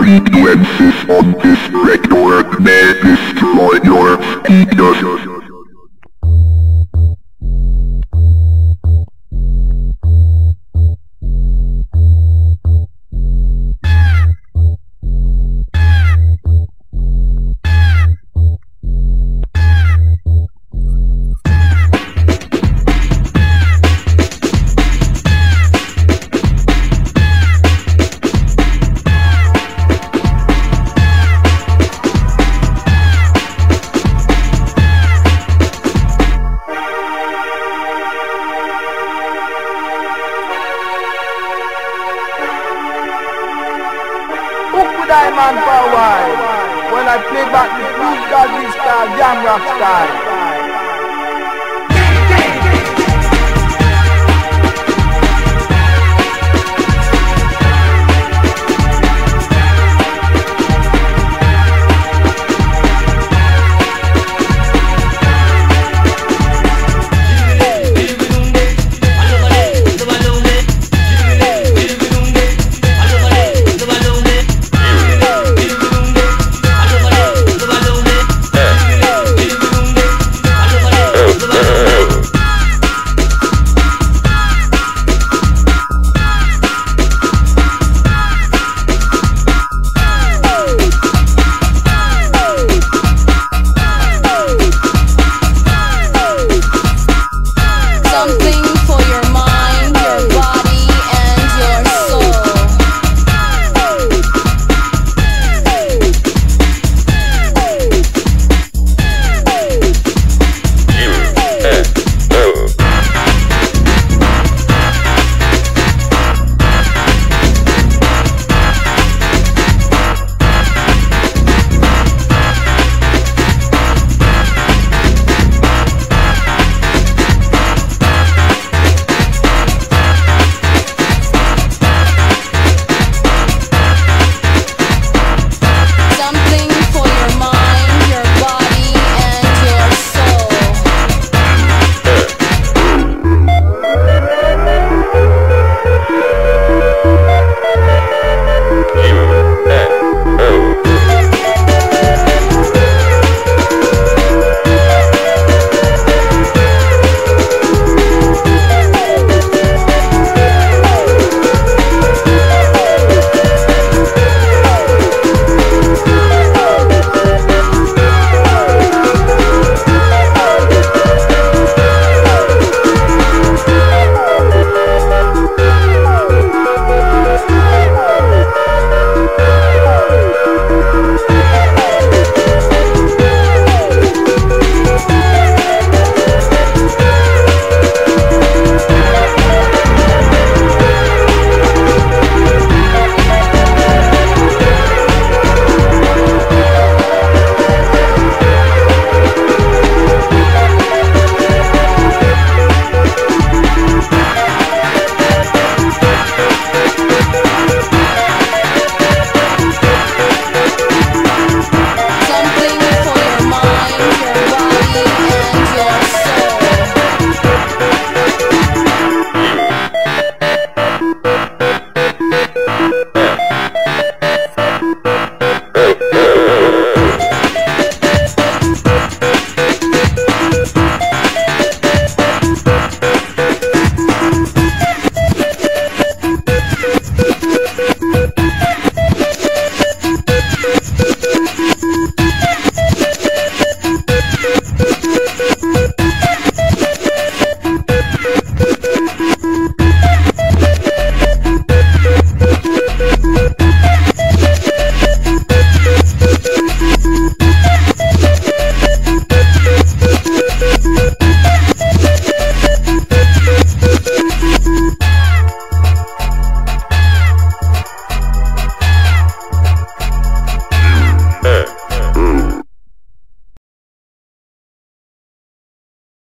frequencies on this record may destroy your penis. A. When I play back the Blue Doggy style, Jam Rock style.